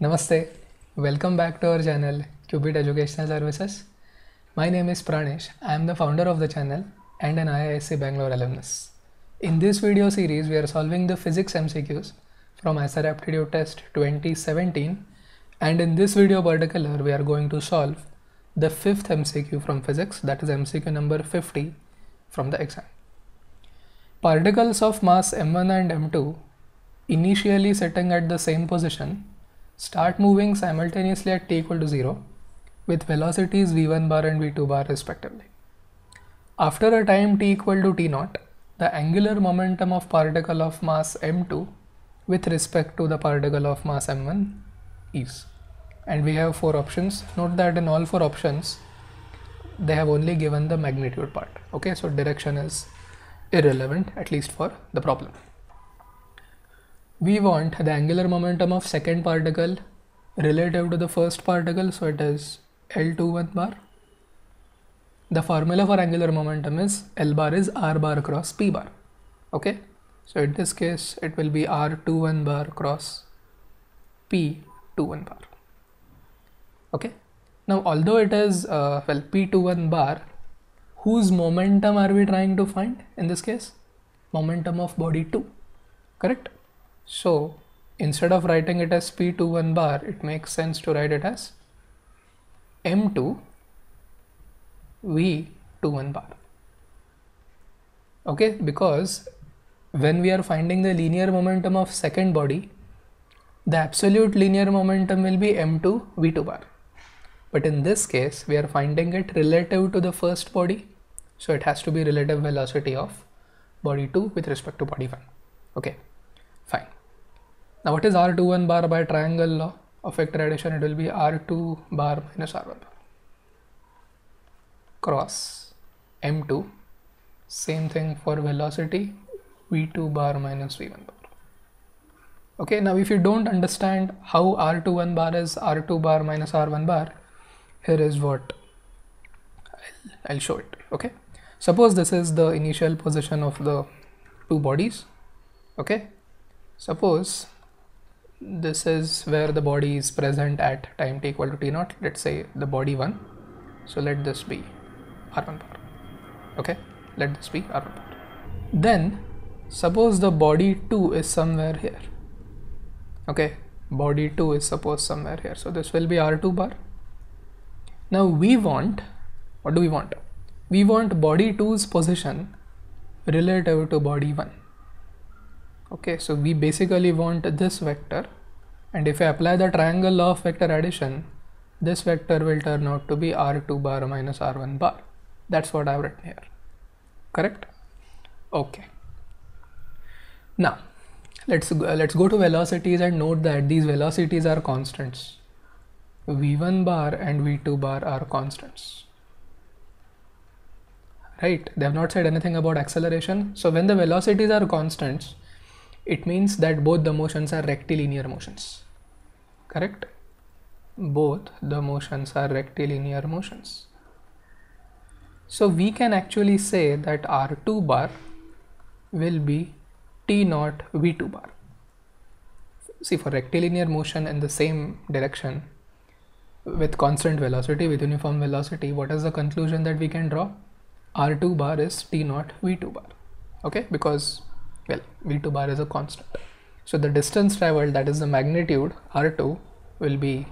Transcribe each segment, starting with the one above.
Namaste. Welcome back to our channel Qubit Educational Services. My name is Pranesh. I am the founder of the channel and an IISc Bangalore alumnus. In this video series, we are solving the physics MCQs from IISER Aptitude Test 2017 and in this video particular, we are going to solve the fifth MCQ from physics that is MCQ number 50 from the exam. Particles of mass m1 and m2 initially sitting at the same position start moving simultaneously at t equal to 0 with velocities v1 bar and v2 bar respectively. After a time t equal to t naught, the angular momentum of particle of mass m2 with respect to the particle of mass m1 is. And we have four options. Note that in all four options, they have only given the magnitude part. Okay, so direction is irrelevant at least for the problem we want the angular momentum of second particle relative to the first particle so it is L21 bar. The formula for angular momentum is L bar is R bar cross P bar okay? So in this case it will be R21 bar cross P21 bar okay? Now although it is uh, well P21 bar whose momentum are we trying to find in this case? Momentum of body 2 correct so instead of writing it as P21 bar, it makes sense to write it as M2 V21 bar. Okay, because when we are finding the linear momentum of second body, the absolute linear momentum will be M2 V2 bar. But in this case, we are finding it relative to the first body. So it has to be relative velocity of body 2 with respect to body 1. Okay. Fine. Now what is R21 bar by triangle law of vector addition? It will be R2 bar minus R1 bar cross M2. Same thing for velocity V2 bar minus V1 bar. Okay, now if you don't understand how R21 bar is R2 bar minus R1 bar, here is what I'll, I'll show it. Okay, suppose this is the initial position of the two bodies. Okay, Suppose this is where the body is present at time t equal to t naught. Let's say the body 1. So let this be r1 bar. Okay, let this be r1 bar. Then suppose the body 2 is somewhere here. Okay, body 2 is supposed somewhere here. So this will be r2 bar. Now we want, what do we want? We want body 2's position relative to body 1 okay so we basically want this vector and if I apply the triangle law of vector addition this vector will turn out to be r2 bar minus r1 bar. That's what I've written here. Correct? Okay. Now let's go, let's go to velocities and note that these velocities are constants. V1 bar and v2 bar are constants. Right? They have not said anything about acceleration. So when the velocities are constants it means that both the motions are rectilinear motions. Correct? Both the motions are rectilinear motions. So we can actually say that r2 bar will be t naught v2 bar. See for rectilinear motion in the same direction with constant velocity with uniform velocity what is the conclusion that we can draw? R2 bar is t naught v2 bar. Okay? Because well v2 bar is a constant. So the distance traveled that is the magnitude r2 will be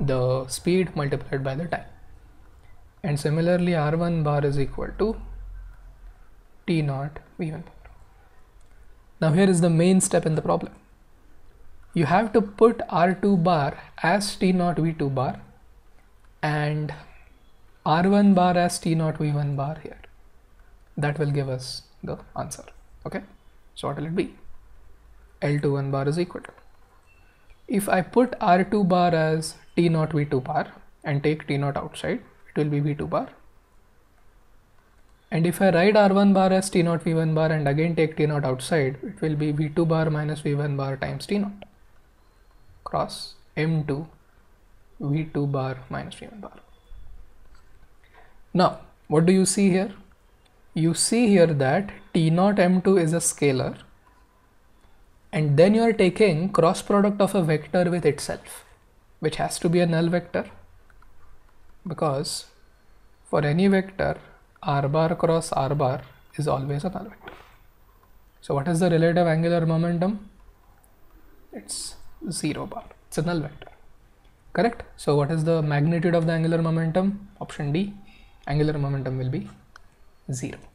the speed multiplied by the time. And similarly r1 bar is equal to t naught v1 bar. Now here is the main step in the problem. You have to put r2 bar as t naught v2 bar and r1 bar as t naught v1 bar here. That will give us the answer. Okay so what will it be? L21 bar is equal to. If I put R2 bar as T naught V2 bar and take T naught outside, it will be V2 bar. And if I write R1 bar as T naught V1 bar and again take T naught outside, it will be V2 bar minus V1 bar times T naught cross M2 V2 bar minus V1 bar. Now, what do you see here? You see here that T naught M2 is a scalar and then you are taking cross product of a vector with itself which has to be a null vector because for any vector r bar cross r bar is always a null vector. So what is the relative angular momentum? It's 0 bar. It's a null vector. Correct? So what is the magnitude of the angular momentum? Option D. Angular momentum will be 0.